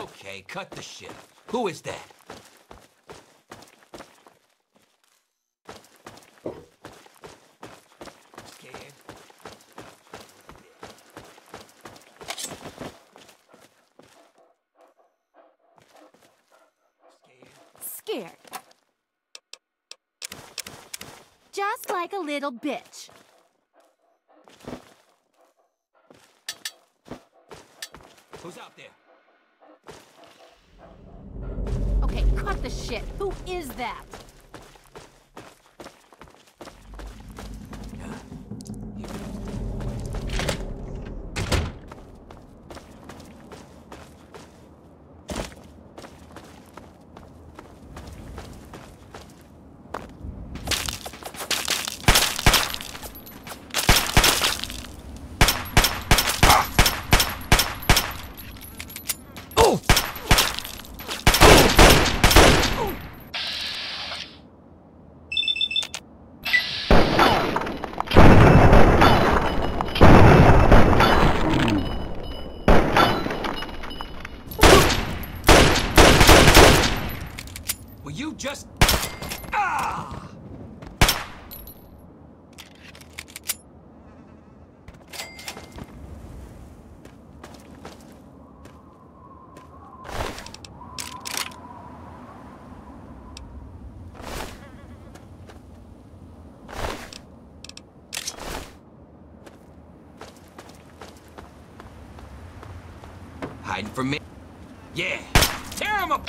Okay, cut the shit. Who is that? Scared? Scared. Just like a little bitch. Who's out there? Cut the shit. Who is that? Oh! Will you just... Ah! Hiding from me? Yeah! Tear him up!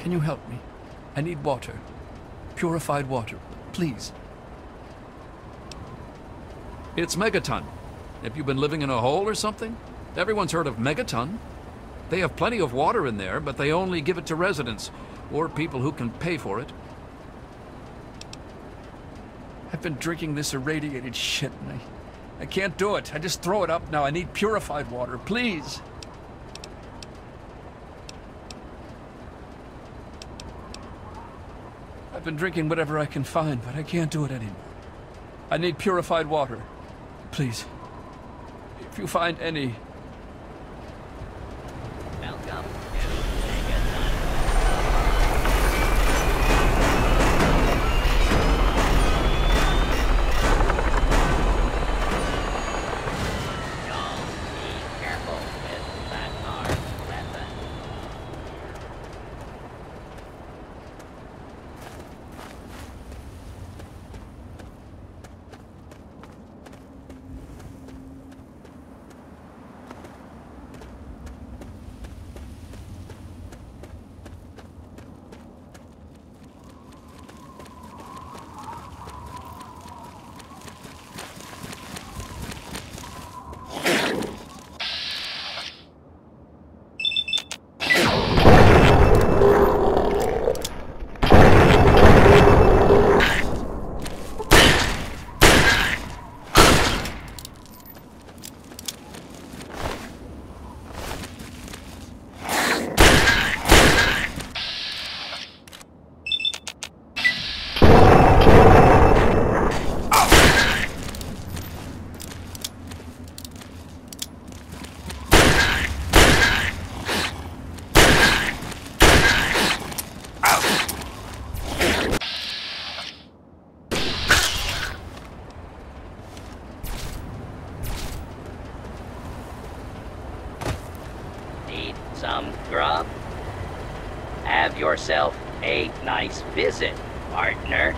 Can you help me? I need water. Purified water. Please. It's Megaton. Have you been living in a hole or something? Everyone's heard of Megaton. They have plenty of water in there, but they only give it to residents or people who can pay for it. I've been drinking this irradiated shit and I, I can't do it. I just throw it up now. I need purified water, please. I've been drinking whatever I can find, but I can't do it anymore. I need purified water. Please. If you find any, Welcome to Megaton. Y'all be careful with that armed weapon. Need some grub? Have yourself a nice visit, partner.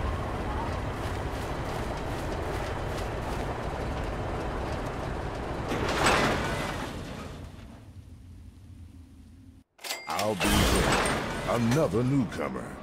I'll be there. Another newcomer.